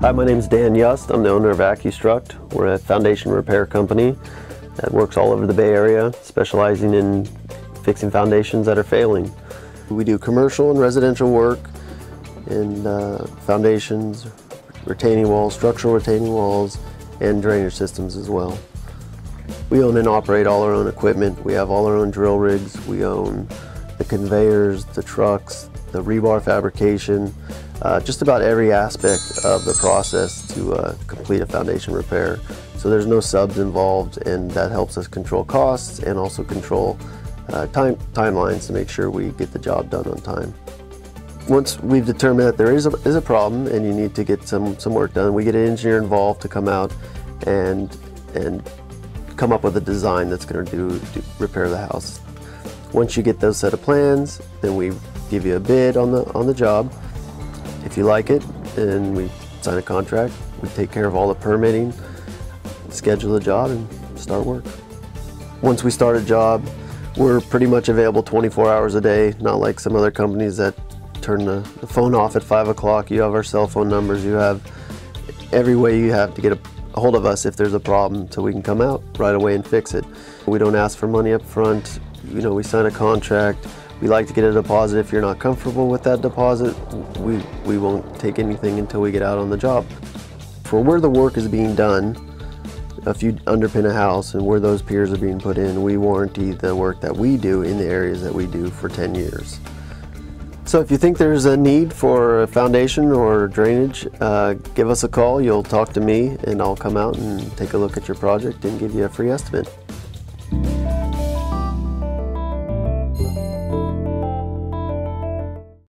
Hi, my name is Dan Yust. I'm the owner of AcuStruct. We're a foundation repair company that works all over the Bay Area, specializing in fixing foundations that are failing. We do commercial and residential work in uh, foundations, retaining walls, structural retaining walls, and drainage systems as well. We own and operate all our own equipment. We have all our own drill rigs. We own the conveyors, the trucks, the rebar fabrication, uh, just about every aspect of the process to uh, complete a foundation repair. So there's no subs involved and that helps us control costs and also control uh, time, timelines to make sure we get the job done on time. Once we've determined that there is a, is a problem and you need to get some, some work done, we get an engineer involved to come out and, and come up with a design that's going to do, do repair the house. Once you get those set of plans, then we give you a bid on the on the job. If you like it, then we sign a contract. We take care of all the permitting, schedule the job, and start work. Once we start a job, we're pretty much available 24 hours a day, not like some other companies that turn the, the phone off at 5 o'clock. You have our cell phone numbers, you have every way you have to get a hold of us if there's a problem so we can come out right away and fix it. We don't ask for money up front. You know, we sign a contract. We like to get a deposit. If you're not comfortable with that deposit, we, we won't take anything until we get out on the job. For where the work is being done, if you underpin a house and where those piers are being put in, we warranty the work that we do in the areas that we do for 10 years. So if you think there's a need for a foundation or drainage, uh, give us a call. You'll talk to me and I'll come out and take a look at your project and give you a free estimate.